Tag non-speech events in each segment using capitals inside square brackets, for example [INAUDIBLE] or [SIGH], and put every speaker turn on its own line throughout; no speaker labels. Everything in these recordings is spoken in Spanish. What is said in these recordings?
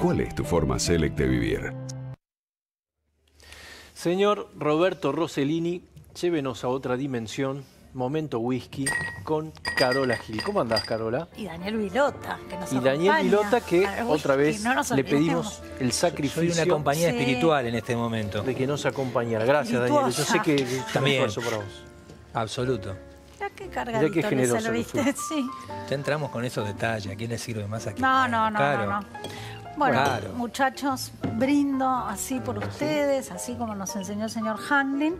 ¿Cuál es tu forma select de vivir?
Señor Roberto Rossellini, llévenos a otra dimensión, momento whisky, con Carola Gil. ¿Cómo andás, Carola?
Y Daniel Vilota, que nos
Y Daniel Vilota, que otra vez
No
le pedimos el sacrificio
Soy una compañía
Sí.
espiritual en este momento.
de que nos acompañara. Gracias, Daniel. Yo sé que es un
También.
esfuerzo para vos.
Absoluto.
Qué cargadito le
generoso fue. [LAUGHS]
sí.
Ya entramos con esos detalles. ¿A quién le sirve más aquí?
No, no, no,
Claro.
no, no. Bueno,
Claro.
muchachos, brindo así por ustedes, así como nos enseñó el señor Hanglin.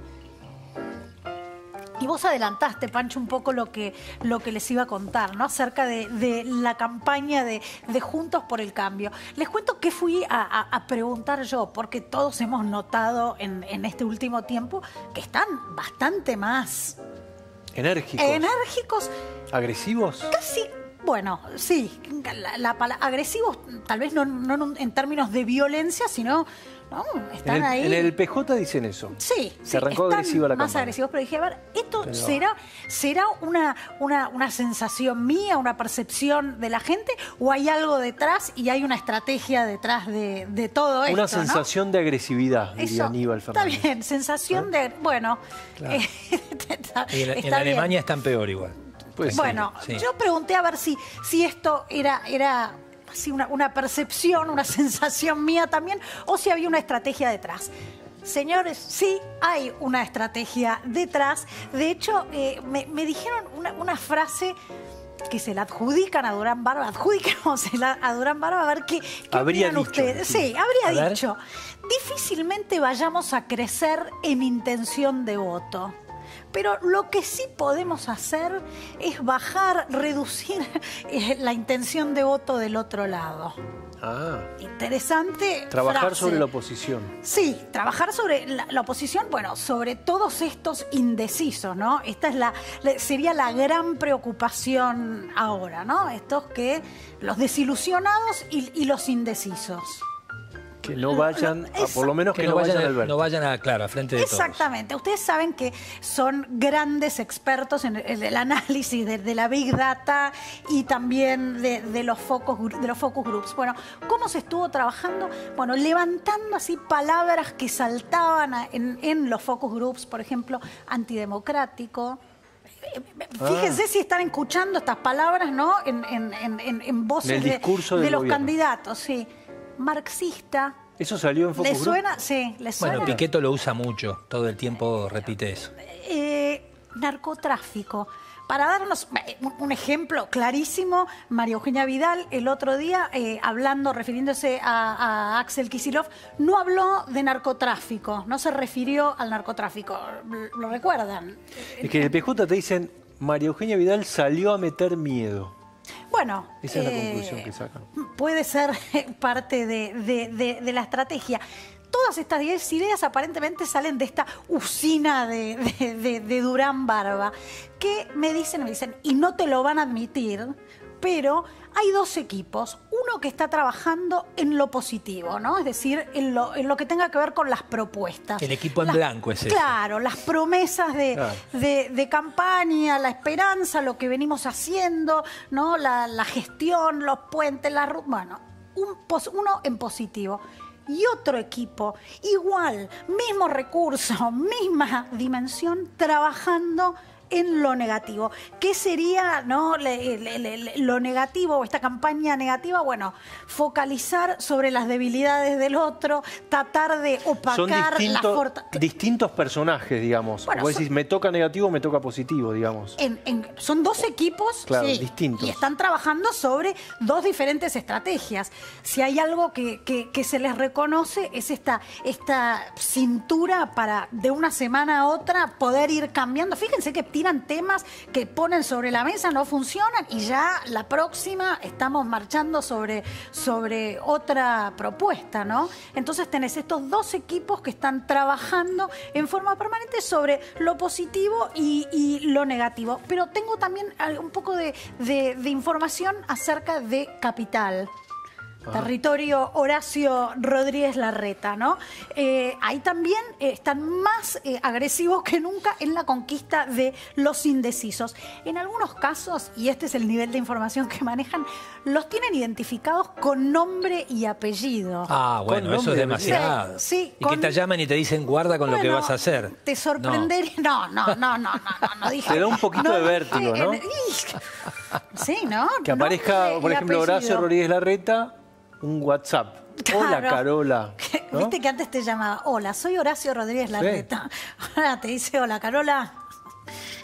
Y vos adelantaste, Pancho, un poco lo que, lo que les iba a contar, ¿no? Acerca de, de la campaña de, de Juntos por el Cambio. Les cuento que fui a, a- a preguntar yo, porque todos hemos notado en, en este último tiempo que están bastante más
Enérgicos.
enérgicos
¿Agresivos?
Casi, bueno, sí, la, la agresivos, tal vez no, en términos de violencia, sino, no,
En
están
el,
ahí.
en el PJ dicen eso.
Sí,
Se
sí,
arrancó
están
agresiva la
más
campaña.
agresivos, pero dije, a ver, ¿esto
Pero-
será, será una, una, una sensación mía, una percepción de la gente, o hay algo detrás y hay una estrategia detrás de, de todo esto?
Una
¿no?
sensación de agresividad, diría
Eso,
Aníbal
Está
Fernández. ¿Eh?
bien, sensación de, bueno,
Claro.
eh, [LAUGHS] está,
Y en, en
está bien.
Alemania están peor igual.
Pues sí.
Bueno,
sí.
yo pregunté a ver si, si esto era, era así una, una percepción, una sensación mía también, o si había una estrategia detrás. Señores, sí hay una estrategia detrás. De hecho, eh, me, me dijeron una, una frase que se la adjudican a Durán Barba. Adjudiquémosela [LAUGHS] a Durán Barba a ver qué, qué
Habría dicho,
ustedes.
sí.
Habría dicho. Difícilmente vayamos a crecer en intención de voto. Pero lo que sí podemos hacer es bajar, reducir [LAUGHS] eh, la intención de voto del otro lado.
Ah,
Interesante.
trabajar
frase.
sobre la oposición.
Sí, trabajar sobre la, la oposición, bueno, sobre todos estos indecisos, ¿no? Esta es la, la- sería la gran preocupación ahora, ¿no? Estos que los desilusionados y, y los indecisos.
Que no vayan, a- por lo menos que,
Que
no
no
vayan,
vayan,
al verde.
no vayan a, claro, a frente de todos.
Exactamente. Ustedes saben que son grandes expertos en el, en el análisis de, de la Big Data y también de, de los focus, de los focus groups. Bueno, ¿cómo se estuvo trabajando? Bueno, levantando así palabras que saltaban a- en, en los focus groups, por ejemplo, antidemocrático.
Ah.
Fíjense si están escuchando estas palabras, ¿no? En, en- en- en- en voces de- de, los
gobierno.
candidatos, sí. Marxista.
Eso salió en Focus
¿Le
Group?
suena? Sí, ¿le suena?
Bueno, Piqueto lo usa mucho. Todo el tiempo repite eso.
eh, narcotráfico. Para darnos eh, un- un ejemplo clarísimo, María Eugenia Vidal el otro día, eh, hablando, refiriéndose a, a Axel Kisilov, no habló de narcotráfico, no se refirió al narcotráfico. ¿Lo recuerdan?
Es que en el PJ te dicen, María Eugenia Vidal salió a meter miedo.
Bueno,
Esa es la
eh,
conclusión que sacan.
puede ser [LAUGHS] parte de, de- de- de la estrategia. Todas estas 10 ideas aparentemente salen de esta usina de, de- de- de Durán Barba, que me dicen, me dicen, y no te lo van a admitir, pero hay dos equipos. Uno que está trabajando en lo positivo, ¿no? Es decir, en lo, en lo que tenga que ver con las propuestas.
El equipo en
Las-
blanco es ese.
Claro, las promesas de,
Claro.
de, de campaña, la esperanza, lo que venimos haciendo, ¿no? La, la gestión, los puentes, la. Bueno, un uno en positivo. Y otro equipo, igual, mismo recurso, [LAUGHS] misma dimensión, trabajando en lo negativo. ¿Qué sería no, le- le- le- lo negativo o esta campaña negativa? Bueno, focalizar sobre las debilidades del otro, tratar de opacar
Son
la
distintos, personajes, digamos.
Bueno, son-
decís, me toca negativo, me toca positivo, digamos.
En- en- son dos equipos
Claro,
sí,
distintos.
y están trabajando sobre dos diferentes estrategias. Si hay algo que, que- que se les reconoce es esta, esta cintura para de una semana a otra poder ir cambiando. Fíjense que tiran temas que ponen sobre la mesa, no funcionan y ya la próxima estamos marchando sobre, sobre otra propuesta, ¿no? Entonces tenés estos dos equipos que están trabajando en forma permanente sobre lo positivo y, y lo negativo. Pero tengo también un poco de, de- de información acerca de capital. Territorio Horacio Rodríguez Larreta, ¿no? Eh, ahí también eh, están más eh, agresivos que nunca en la conquista de los indecisos. En algunos casos, y este es el nivel de información que manejan, los tienen identificados con nombre y apellido.
Ah, bueno, eso es demasiado.
Sí, sí,
y
con-
que te llaman y te dicen guarda con lo que vas a hacer.
Te sorprendería. No, no, no, no, no, no, no dije.
Te da un poquito de vértigo, ¿no? [LAUGHS]
Sí, ¿no?
Que aparezca,
Nombre
por ejemplo,
apellido.
Horacio Rodríguez Larreta, un WhatsApp. Hola. Carola. ¿no?
Viste que antes te llamaba, hola, soy Horacio Rodríguez Larreta. [LAUGHS] Ahora te dice, hola, Carola.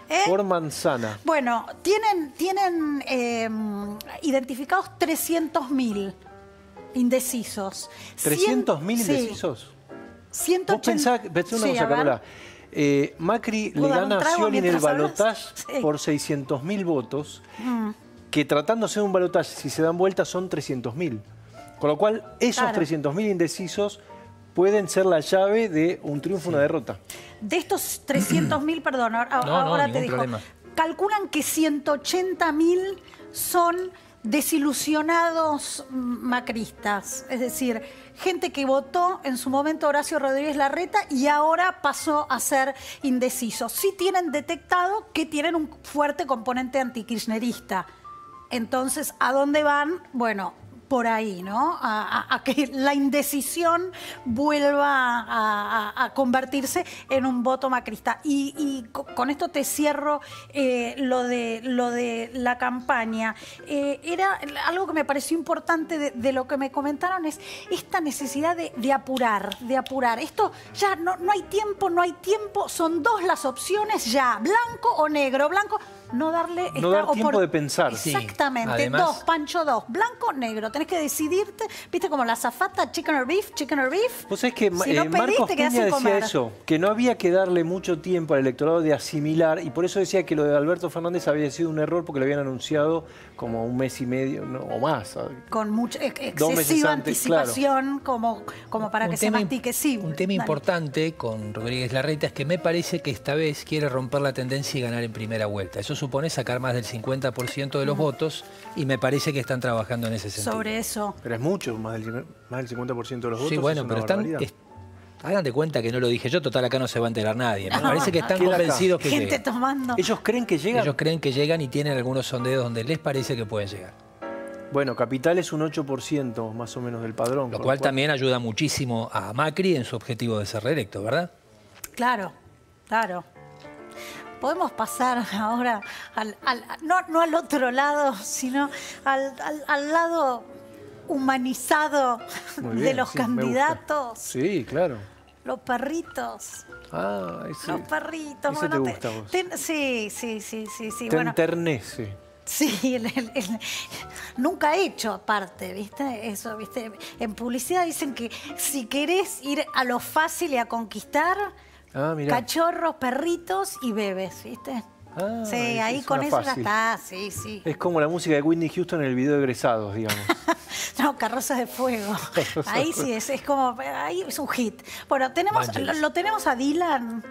¿Eh?
Por manzana.
Bueno, tienen, tienen eh, identificados 300.000 indecisos. Cien-
¿300.000
sí,
indecisos?
180
Vos pensás, pensá una
Sí,
cosa. Carola. Eh, Macri le
¿Puedo dar un
gana a Scioli en el balotaje
Sí.
por 600.000 votos,
Mm.
que tratándose de un balotaje, si se dan vueltas, son 300.000. Con lo cual, esos
Claro.
300.000 indecisos pueden ser la llave de un triunfo o una derrota.
De estos 300.000, perdón, ahora,
No, no,
ahora te digo,
problema.
calculan que 180.000 son desilusionados macristas, es decir, gente que votó en su momento a Horacio Rodríguez Larreta y ahora pasó a ser indeciso. Sí tienen detectado que tienen un fuerte componente antikirchnerista. Entonces, ¿a dónde van? Bueno, por ahí, ¿no? A, que la indecisión vuelva a, convertirse en un voto macrista. Y, y co- con esto te cierro eh, lo, de, lo de la campaña. Eh, era algo que me pareció importante de, de lo que me comentaron, es esta necesidad de, de apurar, de apurar. Esto ya no, no hay tiempo, no hay tiempo, son dos las opciones ya, blanco o negro, blanco. No darle
No
esta
dar tiempo
opor-
de pensar.
Sí,
Exactamente,
además-
dos, Pancho dos, blanco, negro. Tenés que decidirte, viste como la zafata, chicken or beef, chicken or beef.
Vos sabés que
Si no
eh,
pedís,
Marcos
te
Peña
sin
decía
comer.
eso, que no había que darle mucho tiempo al electorado de asimilar, y por eso decía que lo de Alberto Fernández había sido un error porque lo habían anunciado como un mes y medio no, o más. ¿sabes?
Con mucha ex- excesiva
antes, claro.
anticipación, como, como para
Un
que se
tema
mastique. Sí,
un tema
dale.
importante con Rodríguez Larreta es que me parece que esta vez quiere romper la tendencia y ganar en primera vuelta. Eso supone sacar más del 50% de los votos y me parece que están trabajando en ese sentido.
Sobre eso.
Pero es mucho, más del, más del 50% de los votos.
Sí, bueno,
es una
pero están.
barbaridad.
hagan de cuenta que no lo dije yo, total acá no se va a enterar nadie. Me parece que están convencidos que
Gente
llegan.
tomando.
Ellos creen que llegan.
Ellos creen que llegan y tienen algunos sondeos donde les parece que pueden llegar.
Bueno, Capital es un 8% más o menos del padrón.
Lo cual también ayuda muchísimo a Macri en su objetivo de ser reelecto, ¿verdad?
Claro, claro. Podemos pasar [LAUGHS] ahora al, al- no, no al otro lado, sino al, al- lado humanizado
Muy
de
bien,
los
sí,
candidatos,
Sí, claro.
los perritos.
Ah, ese,
Los perritos.
ese te
bueno,
gusta a vos.
te- sí, sí, sí, sí, sí.
te
Bueno,
enternece.
sí, [LAUGHS] el- el- el- nunca he hecho aparte, ¿viste? Eso, ¿viste? En publicidad dicen que si querés ir a lo fácil y a conquistar,
Ah, mirá.
cachorros, perritos y bebés, ¿viste?
Ah,
sí, ahí con eso ya está, sí, sí.
Es como la música de Whitney Houston en el video de egresados, digamos. [LAUGHS]
No, carrozas de fuego. [LAUGHS] Ahí sí es, es como, ahí es un hit. Bueno, tenemos, lo tenemos a Dylan.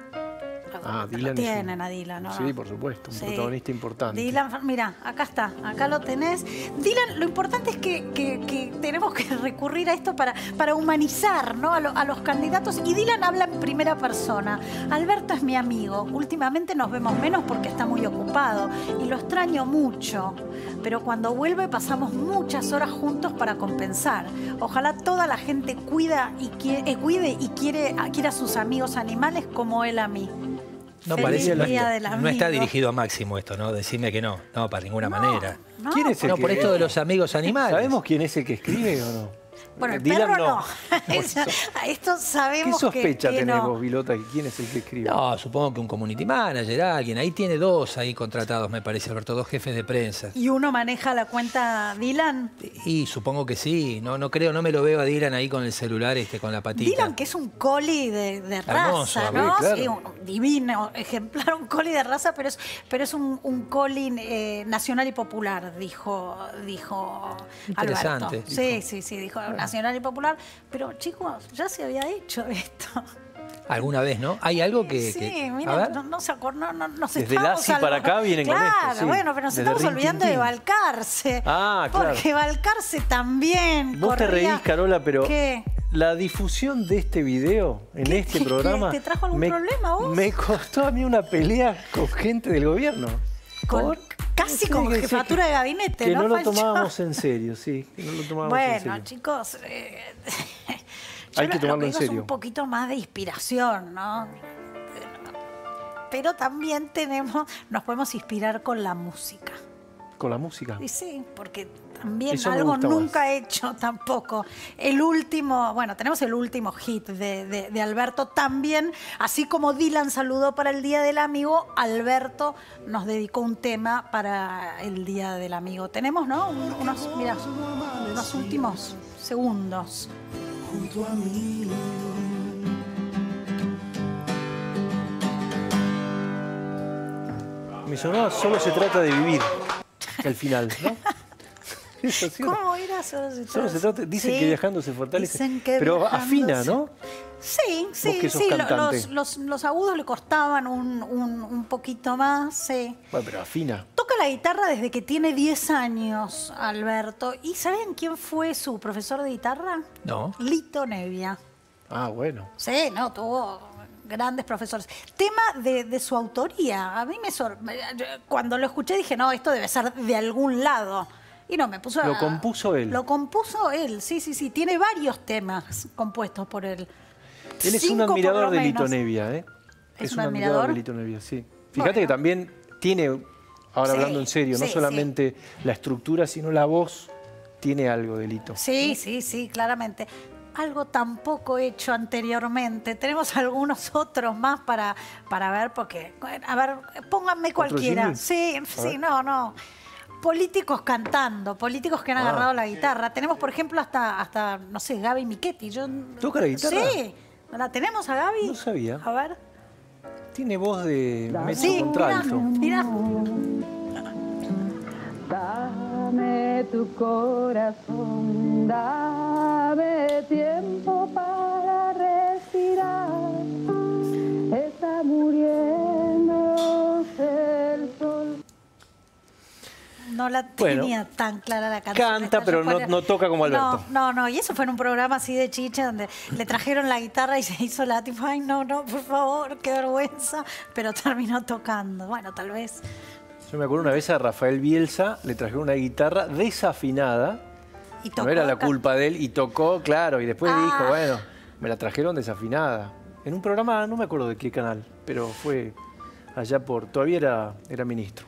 Ah,
Lo
Dylan un-
tienen a Dylan, ¿no?
Sí, por supuesto, un protagonista importante.
Dylan, mira, acá está, acá lo tenés. Dylan, lo importante es que, que- que tenemos que [LAUGHS] recurrir a esto para, para humanizar ¿no? a, lo- a los candidatos. Y Dylan habla en primera persona. Alberto es mi amigo. Últimamente nos vemos menos porque está muy ocupado y lo extraño mucho. Pero cuando vuelve pasamos muchas horas juntos para compensar. Ojalá toda la gente cuida y quiere, eh, cuide y quiere, quiera a sus amigos animales como él a mí.
No parece, no, no está dirigido a Máximo esto, ¿no? Decime que no, no, para ninguna
No,
manera.
no,
¿Quién es el
No,
que-
por esto de los amigos animales.
¿Sabemos quién es el que escribe o no?
Bueno, el
Dylan
perro no. [LAUGHS]
Eso.
Esto
¿Qué
sabemos
sospecha
que, que
tenés
no.
vos, Vilota, quién es el que escribe?
No, supongo que un community manager, alguien. Ahí tiene dos ahí contratados, me parece, Alberto, dos jefes de prensa.
¿Y uno maneja la cuenta Dylan?
Y supongo que sí. No, no creo, no me lo veo a Dylan ahí con el celular, este, con la patita.
Dylan, que es un coli de, de
Hermoso,
raza, ¿no?
claro.
Sí, un divino ejemplar, un coli de raza, pero es, pero es un, un coli eh, nacional y popular, dijo, dijo
Interesante,
Alberto.
dijo.
Sí, sí, sí, dijo nacional y popular. Pero chicos, ya se había hecho [LAUGHS] esto.
Alguna vez, ¿no? Hay algo que...
Sí,
que-
mira, no, no se acordó, no, no, nos
Desde Lassi para acá vienen con
claro,
esto, sí.
bueno, pero nos
Desde
estamos olvidando de. Balcarce.
Ah, claro.
Porque Balcarce también
Vos te
corría-
reís, Carola, pero
¿Qué?
la difusión de este video en
¿Qué-
este
qué-
programa.
te trajo algún
me,
problema vos?
Me costó a mí una pelea con gente del gobierno.
Con-
Por-
casi
Sí, que-
jefatura
que-
de gabinete,
Que
¿no,
no lo tomábamos en serio, sí. Que no lo tomábamos en
Bueno,
serio.
chicos, eh, yo
Hay que
lo-
tomarlo
lo que
en
es
serio.
un poquito más de inspiración, ¿no? Pero también tenemos, nos podemos inspirar con la música.
Con la música.
Y sí, porque también
Eso
algo
gusta más.
nunca hecho [LAUGHS] tampoco. El último, bueno, tenemos el último hit de, de- de Alberto también, así como Dylan saludó para el Día del Amigo, Alberto nos dedicó un tema para el Día del Amigo. Tenemos, ¿no? Un- unos, mira, unos últimos segundos.
Mi sonora solo se trata de vivir. El final, ¿no? [LAUGHS] Eso sí.
¿Cómo era? Solo se
Solo se trata, dicen
Sí,
que viajando se fortalece. pero afina, ¿no?
Sí, sí, sí. Los, los- los agudos le costaban un, un- un poquito más, sí.
Bueno, pero afina.
Toca la guitarra desde que tiene 10 años, Alberto. ¿Y saben quién fue su profesor de guitarra?
No.
Lito Nevia.
Ah, bueno.
Sí, no, tuvo grandes profesores. Tema de, de su autoría. A mí me sor... Cuando lo escuché dije, no, esto debe ser de algún lado. Y no, me puso a-
Lo compuso él.
Lo compuso él, sí, sí, sí. Tiene varios temas compuestos por él.
Él es
Cinco
un
por
admirador de Lito. Nevia, ¿eh?
¿Es un
un
admirador?
de Lito Nevia, sí. Fíjate
Bueno.
que también tiene, ahora
Sí,
hablando en serio, no
sí,
solamente la estructura, sino la voz, tiene algo de Lito.
Sí, sí, sí, claramente. Algo tampoco hecho anteriormente. Tenemos algunos [LAUGHS] otros más para, para ver, porque, a ver, pónganme cualquiera. Sí,
A
sí,
ver.
no, no. Políticos cantando, políticos que han
Ah.
agarrado la guitarra. Tenemos, por ejemplo, hasta, hasta no sé, Gaby Michetti. Yo,
¿Toca la guitarra?
Sí. ¿La tenemos a Gaby?
No sabía.
A ver.
Tiene voz de mezzo
Sí, mira,
contralto.
mira.
Dame tu corazón, dame tiempo
No la
Bueno,
tenía tan clara la canción.
canta, pero no- no toca como Alberto.
No, no, no, y eso fue en un programa así de chiche donde le trajeron la guitarra y se hizo la tipo, ay, no, no, por favor, qué vergüenza, pero terminó tocando. Bueno, tal vez.
Yo me acuerdo una vez a Rafael Bielsa, le trajeron una guitarra desafinada.
Y tocó,
no era la culpa de él y tocó, claro, y después
Ah.
dijo, bueno, me la trajeron desafinada. En un programa, no me acuerdo de qué canal, pero fue allá por, todavía era, era ministro.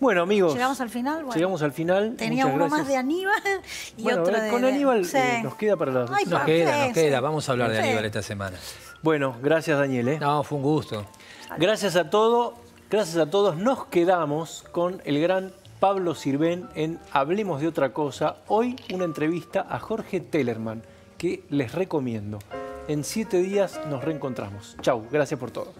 Bueno, amigos.
Llegamos al final. Bueno,
Llegamos al final.
Tenía uno
gracias.
más de Aníbal [LAUGHS] y
Bueno,
otro de.
con Aníbal
sí.
eh, nos queda para las...
Ay,
Nos queda, nos queda.
sí.
Vamos a hablar de
Sí.
Aníbal esta semana.
Bueno, gracias Daniel. ¿eh?
No, fue un gusto.
Gracias a todos, gracias a todos. Nos quedamos con el gran Pablo Sirven en Hablemos de otra cosa. Hoy una entrevista a Jorge Tellerman que les recomiendo. En siete días nos reencontramos. Chau, gracias por todo.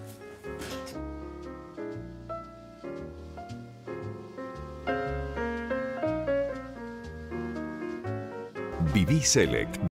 Viví Select.